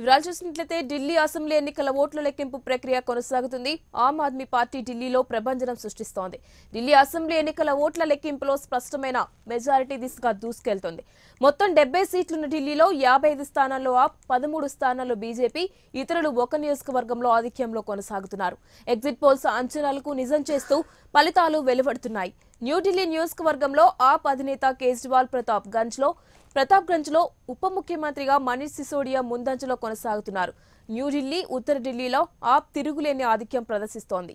వివరాలు చూసినట్లయితే ఢిల్లీ అసెంబ్లీ ఎన్నికల ఓట్ల లెక్కింపు ప్రక్రియ కొనసాగుతుంది. ఆమ్ ఆద్మీ పార్టీ ఢిల్లీలో ప్రభంజనం సృష్టిస్తోంది. ఢిల్లీ అసెంబ్లీ ఎన్నికల ఓట్ల లెక్కింపులో స్పష్టమైన మెజారిటీ దిశగా దూసుకెళ్తోంది. మొత్తం డెబ్బై సీట్లున్న ఢిల్లీలో యాభై ఐదు స్థానాల్లో ఆప్ పదమూడు స్థానాల్లో బీజేపీ ఇతరులు ఒక నియోజకవర్గంలో ఆధిక్యంలో కొనసాగుతున్నారు. ఎగ్జిట్ పోల్స్ అంచనాలకు నిజం చేస్తూ ఫలితాలు వెలువడుతున్నాయి. న్యూఢిల్లీ నియోజకవర్గంలో ఆప్ అధినేత కేజ్రీవాల్ ప్రతాప్ గంజ్లో ప్రతాప్ గంజ్లో ఉప ముఖ్యమంత్రిగా మనీష్ సిసోడియా ముందంజలో కొనసాగుతున్నారు. న్యూఢిల్లీ ఉత్తర ఢిల్లీలో ఆప్ తిరుగులేని ఆధిక్యం ప్రదర్శిస్తోంది.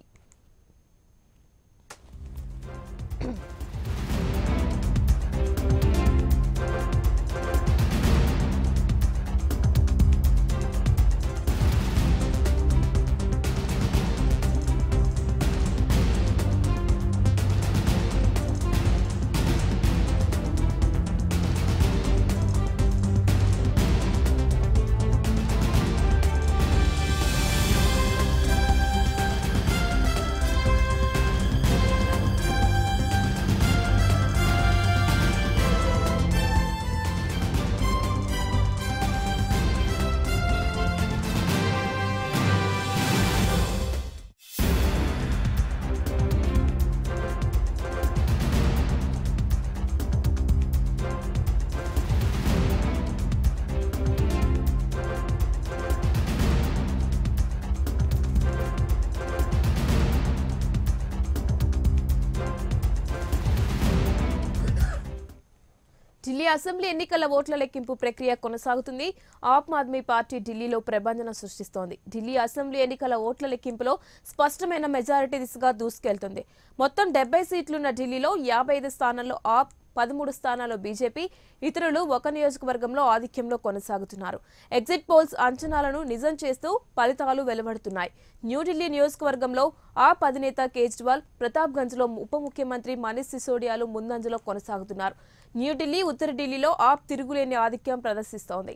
ఢిల్లీ అసెంబ్లీ ఎన్నికల ఓట్ల లెక్కింపు ప్రక్రియ కొనసాగుతుంది. ఆమ్ ఆద్మీ పార్టీ ఢిల్లీలో ప్రబంధన సృష్టిస్తోంది. ఢిల్లీ అసెంబ్లీ ఎన్నికల ఓట్ల లెక్కింపులో స్పష్టమైన మెజారిటీ దిశగా దూసుకెళ్తుంది. మొత్తం డెబ్బై సీట్లున్న ఢిల్లీలో యాభై ఐదు స్థానాల్లో ఆప్ పదమూడు స్థానాల్లో బీజేపీ ఇతరులు ఒక నియోజకవర్గంలో ఆధిక్యంలో కొనసాగుతున్నారు. ఎగ్జిట్ పోల్స్ అంచనాలను నిజం చేస్తూ ఫలితాలు వెలువడుతున్నాయి. న్యూఢిల్లీ నియోజకవర్గంలో ఆ అధినేత కేజ్రీవాల్ ప్రతాప్గంజ్లో ఉప ముఖ్యమంత్రి మనీష్ సిసోడియాలు ముందంజలో కొనసాగుతున్నారు. న్యూఢిల్లీ ఉత్తర ఢిల్లీలో ఆప్ తిరుగులేని ఆధిక్యం ప్రదర్శిస్తోంది.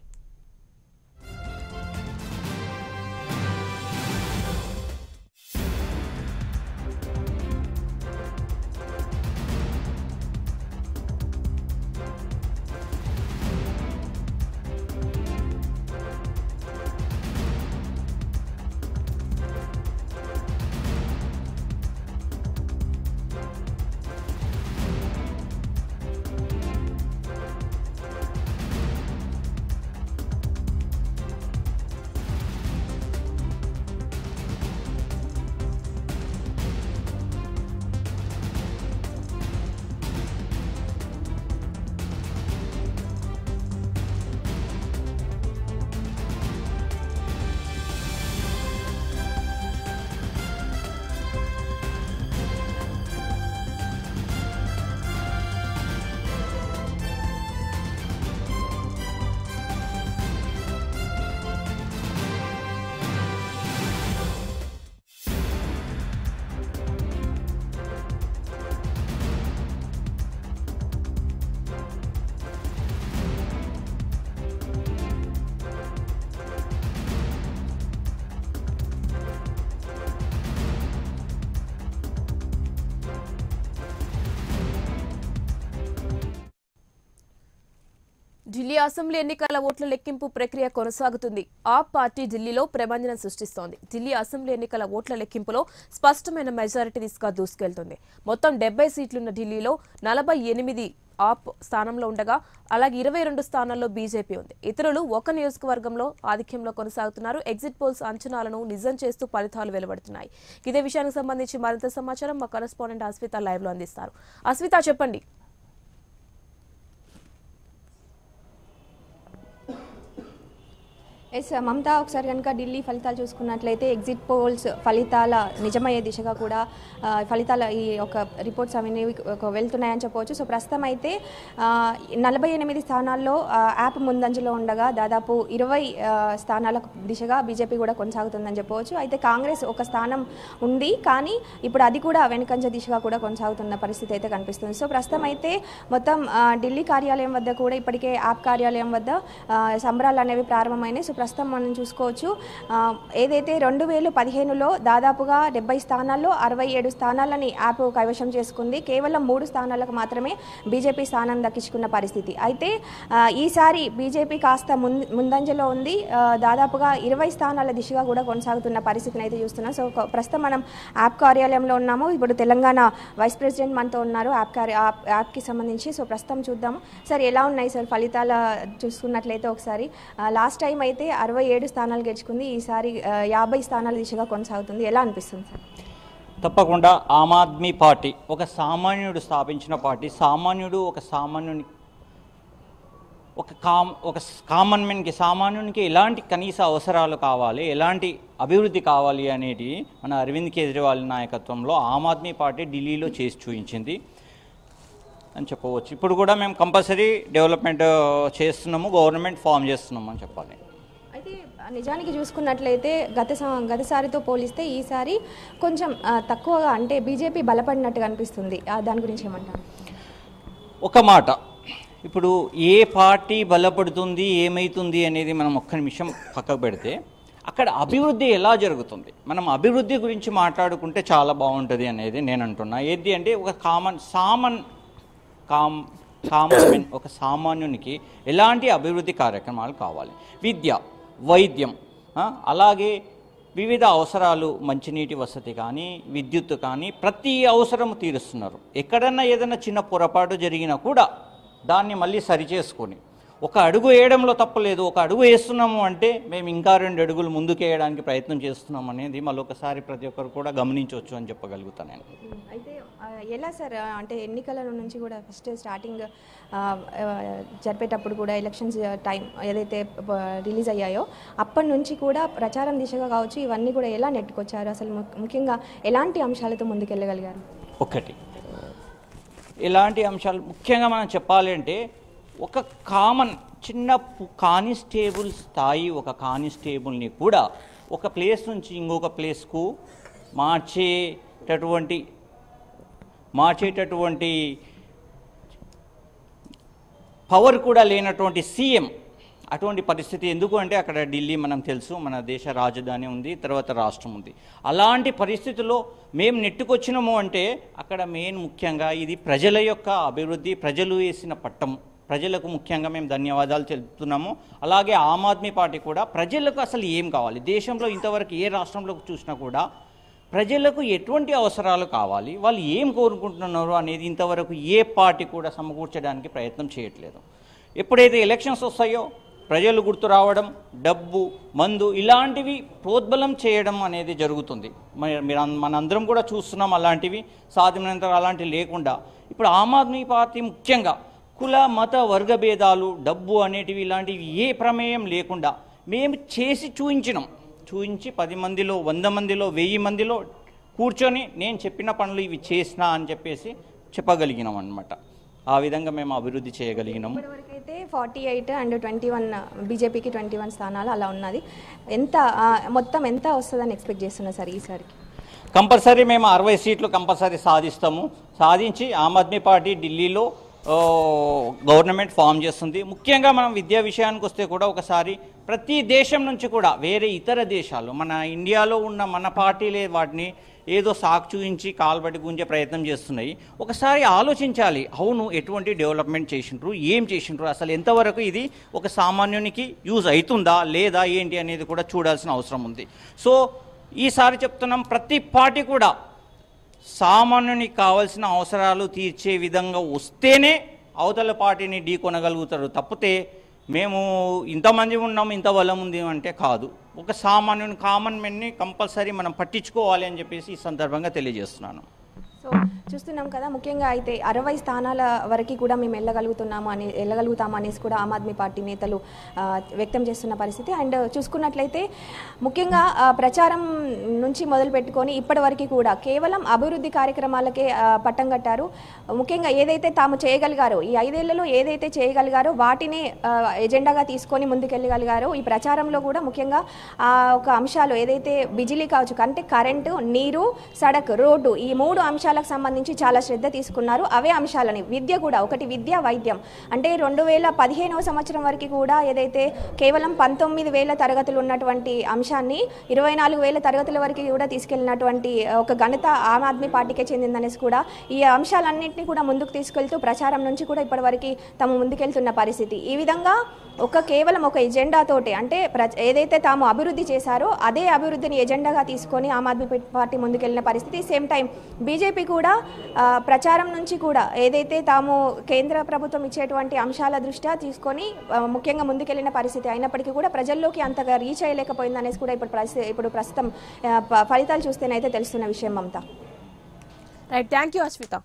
ఢిల్లీ అసెంబ్లీ ఎన్నికల ఓట్ల లెక్కింపు ప్రక్రియ కొనసాగుతుంది. ఆప్ పార్టీ ఢిల్లీలో ప్రభంజనం సృష్టిస్తోంది. ఢిల్లీ అసెంబ్లీ ఎన్నికల ఓట్ల లెక్కింపులో స్పష్టమైన మెజారిటీ దిశగా దూసుకెళ్తుంది. మొత్తం డెబ్బై సీట్లున్న ఢిల్లీలో నలభై ఎనిమిది ఆప్ స్థానంలో ఉండగా అలాగే ఇరవై రెండు స్థానాల్లో బీజేపీ ఉంది. ఇతరులు ఒక నియోజకవర్గంలో ఆధిక్యంలో కొనసాగుతున్నారు. ఎగ్జిట్ పోల్స్ అంచనాలను నిజం చేస్తూ ఫలితాలు వెలువడుతున్నాయి. ఇదే విషయానికి సంబంధించి మరింత సమాచారం మా కరెస్పాండెంట్ అస్మిత లైవ్లో అందిస్తారు. అస్మిత చెప్పండి. ఎస్ మమతా ఒకసారి కనుక ఢిల్లీ ఫలితాలు చూసుకున్నట్లయితే ఎగ్జిట్ పోల్స్ ఫలితాల నిజమయ్యే దిశగా కూడా ఫలితాల ఈ ఒక రిపోర్ట్స్ అవన్నీ వెళ్తున్నాయని చెప్పవచ్చు. సో ప్రస్తుతం అయితే నలభై ఎనిమిది స్థానాల్లో యాప్ ముందంజలో ఉండగా దాదాపు ఇరవై స్థానాల దిశగా బీజేపీ కూడా కొనసాగుతుందని చెప్పవచ్చు. అయితే కాంగ్రెస్ ఒక స్థానం ఉంది కానీ ఇప్పుడు అది కూడా వెనుకంజ దిశగా కూడా కొనసాగుతున్న పరిస్థితి అయితే కనిపిస్తుంది. సో ప్రస్తుతం అయితే మొత్తం ఢిల్లీ కార్యాలయం వద్ద కూడా ఇప్పటికే యాప్ కార్యాలయం వద్ద సంబరాలు అనేవి ప్రారంభమైనాయి. సో ప్రస్తుతం మనం చూసుకోవచ్చు. ఏదైతే రెండు వేలు పదిహేనులో దాదాపుగా డెబ్బై స్థానాల్లో అరవై ఏడు స్థానాలని యాప్ కైవశం చేసుకుంది. కేవలం మూడు స్థానాలకు మాత్రమే బీజేపీ స్థానం దక్కించుకున్న పరిస్థితి. అయితే ఈసారి బీజేపీ కాస్త ముం- ముందంజలో ఉంది. దాదాపుగా ఇరవై స్థానాల దిశగా కూడా కొనసాగుతున్న పరిస్థితిని అయితే చూస్తున్నాం. సో ప్రస్తుతం మనం యాప్ కార్యాలయంలో ఉన్నాము. ఇప్పుడు తెలంగాణ వైస్ ప్రెసిడెంట్ మనతో ఉన్నారు యాప్ కార్య యాప్కి సంబంధించి. సో ప్రస్తుతం చూద్దాము. సార్ ఎలా ఉన్నాయి సార్ ఫలితాలు? చూసుకున్నట్లయితే ఒకసారి. లాస్ట్ టైం అయితే అరవై ఏడు స్థానాలు గెలుచుకుంది. ఈసారి యాభై స్థానాల దిశగా కొనసాగుతుంది. ఎలా అనిపిస్తుంది సార్? తప్పకుండా ఆమ్ ఆద్మీ పార్టీ ఒక సామాన్యుడు స్థాపించిన పార్టీ. సామాన్యుడు ఒక సామాన్యుని ఒక కామ్ ఒక కామన్ మెన్కి సామాన్యునికి ఎలాంటి కనీస అవసరాలు కావాలి ఎలాంటి అభివృద్ధి కావాలి అనేది మన అరవింద్ కేజ్రీవాల్ నాయకత్వంలో ఆమ్ ఆద్మీ పార్టీ ఢిల్లీలో చేసి చూపించింది అని చెప్పవచ్చు. ఇప్పుడు కూడా మేము కంపల్సరీ డెవలప్మెంట్ చేస్తున్నాము గవర్నమెంట్ ఫామ్ చేస్తున్నాము అని చెప్పాలి. నిజానికి చూసుకున్నట్లయితే గత గతసారితో పోలిస్తే ఈసారి కొంచెం తక్కువగా అంటే బీజేపీ బలపడినట్టుగా అనిపిస్తుంది. దాని గురించి ఏమంటారు? ఒక మాట. ఇప్పుడు ఏ పార్టీ బలపడుతుంది ఏమవుతుంది అనేది మనం ఒక్క నిమిషం పక్కకు పెడితే అక్కడ అభివృద్ధి ఎలా జరుగుతుంది? మనం అభివృద్ధి గురించి మాట్లాడుకుంటే చాలా బాగుంటుంది అనేది నేను అంటున్నా. ఏది అంటే ఒక కామన్ సామన్ కామ్ కామన్ ఒక సామాన్యునికి ఎలాంటి అభివృద్ధి కార్యక్రమాలు కావాలి? విద్య. వైద్యం. అలాగే వివిధ అవసరాలు మంచినీటి వసతి కానీ విద్యుత్ కానీ ప్రతి అవసరం తీరుస్తున్నారు. ఎక్కడన్నా ఏదైనా చిన్న పొరపాటు జరిగినా కూడా దాన్ని మళ్ళీ సరిచేసుకొని ఒక అడుగు వేయడంలో తప్పలేదు ఒక అడుగు వేస్తున్నాము అంటే మేము ఇంకా రెండు అడుగులు ముందుకు వేయడానికి ప్రయత్నం చేస్తున్నాం అనేది మళ్ళీ ఒకసారి ప్రతి ఒక్కరు కూడా గమనించవచ్చు అని చెప్పగలుగుతాను నేను. అయితే ఎలా సార్ అంటే ఎన్నికల నుంచి కూడా ఫస్ట్ స్టార్టింగ్ జరిపేటప్పుడు కూడా ఎలక్షన్స్ టైం ఏదైతే రిలీజ్ అయ్యాయో అప్పటి నుంచి కూడా ప్రచారం దిశగా కావచ్చు ఇవన్నీ కూడా ఎలా నెట్టుకొచ్చారు? అసలు ముఖ్యంగా ఎలాంటి అంశాలతో ముందుకెళ్ళగలిగారు? ఒకటి. ఇలాంటి అంశాలు? ముఖ్యంగా మనం చెప్పాలి అంటే ఒక కామన్ చిన్న కానిస్టేబుల్ స్థాయి ఒక కానిస్టేబుల్ని కూడా ఒక ప్లేస్ నుంచి ఇంకొక ప్లేస్కు మార్చేటటువంటి మార్చేటటువంటి పవర్ కూడా లేనటువంటి సీఎం అటువంటి పరిస్థితి ఎందుకు అంటే అక్కడ ఢిల్లీ మనం తెలుసు మన దేశ రాజధాని ఉంది తర్వాత రాష్ట్రం ఉంది. అలాంటి పరిస్థితుల్లో మేము నెట్టుకొచ్చినాము అంటే అక్కడ మెయిన్ ముఖ్యంగా ఇది ప్రజల యొక్క అభివృద్ధి ప్రజలు వేసిన పట్టం ప్రజలకు ముఖ్యంగా మేము ధన్యవాదాలు తెలుపుతున్నాము అలాగే ఆమ్ ఆద్మీ పార్టీ కూడా ప్రజలకు అసలు ఏం కావాలి? దేశంలో ఇంతవరకు ఏ రాష్ట్రంలో చూసినా కూడా ప్రజలకు ఎటువంటి అవసరాలు కావాలి? వాళ్ళు ఏం కోరుకుంటున్నారు అనేది ఇంతవరకు ఏ పార్టీ కూడా సమకూర్చడానికి ప్రయత్నం చేయట్లేదు. ఎప్పుడైతే ఎలక్షన్స్ వస్తాయో ప్రజలు గుర్తు రావడం డబ్బు మందు ఇలాంటివి ప్రోద్బలం చేయడం అనేది జరుగుతుంది. మీరు మనందరం కూడా చూస్తున్నాం అలాంటివి. సాధ్యమైనంత అలాంటివి లేకుండా. ఇప్పుడు ఆమ్ ఆద్మీ పార్టీ ముఖ్యంగా కుల మత వర్గ భేదాలు డబ్బు అనేటివి ఇలాంటివి ఏ ప్రమేయం లేకుండా మేము చేసి చూయించినాం. చూయించి పది మందిలో వంద మందిలో వెయ్యి మందిలో కూర్చొని నేను చెప్పిన పనులు ఇవి చేసినా అని చెప్పేసి చెప్పగలిగినాం అనమాట ఆ విధంగా మేము అభివృద్ధి చేయగలిగినాము. అయితే forty eight and twenty one బీజేపీకి ట్వంటీ వన్ స్థానాలు అలా ఉన్నది. ఎంత మొత్తం ఎంత వస్తుందని ఎక్స్పెక్ట్ చేస్తున్నారు సార్ ఈసారికి కంపల్సరీ మేము అరవై సీట్లు కంపల్సరీ సాధిస్తాము. సాధించి ఆమ్ ఆద్మీ పార్టీ ఢిల్లీలో గవర్నమెంట్ ఫామ్ చేస్తుంది. ముఖ్యంగా మనం విద్యా విషయానికి వస్తే కూడా ఒకసారి ప్రతి దేశం నుంచి కూడా వేరే ఇతర దేశాలు మన ఇండియాలో ఉన్న మన పార్టీలే వాటిని ఏదో సాకు చూయించి కాల్బడి గుంజే ప్రయత్నం చేస్తున్నాయి. ఒకసారి ఆలోచించాలి అవును ఎటువంటి డెవలప్మెంట్ చేసిండ్రు ఏం చేసిండ్రు అసలు ఎంతవరకు ఇది ఒక సామాన్యునికి యూజ్ అవుతుందా లేదా ఏంటి అనేది కూడా చూడాల్సిన అవసరం ఉంది. సో ఈసారి చెప్తున్నాం ప్రతి పార్టీ కూడా సామాన్యునికి కావాల్సిన అవసరాలు తీర్చే విధంగా వస్తేనే అవతల పార్టీని ఢీ కొనగలుగుతారు తప్పితే మేము ఇంతమంది ఉన్నాం ఇంత బలం ఉంది అంటే కాదు. ఒక సామాన్యుని కామన్ మెన్ని కంపల్సరీ మనం పట్టించుకోవాలి అని చెప్పేసి ఈ సందర్భంగా తెలియజేస్తున్నాను. సో చూస్తున్నాం కదా ముఖ్యంగా అయితే అరవై స్థానాల వరకు కూడా మేము వెళ్ళగలుగుతున్నాము అని వెళ్ళగలుగుతాము అనేసి కూడా ఆమ్ ఆద్మీ పార్టీ నేతలు వ్యక్తం చేస్తున్న పరిస్థితి. అండ్ చూసుకున్నట్లయితే ముఖ్యంగా ప్రచారం నుంచి మొదలు పెట్టుకొని ఇప్పటి వరకు కూడా కేవలం అభివృద్ధి కార్యక్రమాలకే పట్టం కట్టారు. ముఖ్యంగా ఏదైతే తాము చేయగలిగారో ఈ ఐదేళ్ళలో ఏదైతే చేయగలిగారో వాటిని ఎజెండాగా తీసుకొని ముందుకెళ్ళగలిగారో ఈ ప్రచారంలో కూడా ముఖ్యంగా ఆ ఒక అంశాలు ఏదైతే బిజిలీ కావచ్చు అంటే కరెంటు నీరు సడక్ రోడ్డు ఈ మూడు అంశాలకు సంబంధించి సంబంధించి చాలా శ్రద్ధ తీసుకున్నారు. అవే అంశాలని విద్య కూడా ఒకటి విద్య వైద్యం. అంటే రెండు వేల పదిహేనవ సంవత్సరం వరకు కూడా ఏదైతే కేవలం పంతొమ్మిది వేల తరగతులు ఉన్నటువంటి అంశాన్ని ఇరవై నాలుగు వేల తరగతుల వరకు కూడా తీసుకెళ్ళినటువంటి ఒక ఘనత ఆమ్ ఆద్మీ పార్టీకే చెందిందనేసి కూడా ఈ అంశాలన్నింటినీ కూడా ముందుకు తీసుకెళ్తూ ప్రచారం నుంచి కూడా ఇప్పటివరకు తాము ముందుకెళ్తున్న పరిస్థితి. ఈ విధంగా ఒక కేవలం ఒక ఎజెండాతోటి అంటే ప్ర ఏదైతే తాము అభివృద్ధి చేశారో అదే అభివృద్ధిని ఎజెండాగా తీసుకొని ఆమ్ ఆద్మీ పార్టీ ముందుకెళ్ళిన పరిస్థితి. సేమ్ టైం బీజేపీ కూడా ప్రచారం నుంచి కూడా ఏదైతే తాము కేంద్ర ప్రభుత్వం ఇచ్చేటువంటి అంశాల దృష్ట్యా తీసుకొని ముఖ్యంగా ముందుకెళ్ళిన పరిస్థితి అయినప్పటికీ కూడా ప్రజల్లోకి అంతగా రీచ్ అయ్యలేకపోయింది అనేసి కూడా ఇప్పుడు పరిస్థితి ఇప్పుడు ప్రస్తుతం ఫలితాలు చూస్తేనైతే తెలుస్తున్న విషయం అంతా రైట్ థ్యాంక్ యూ అశ్విత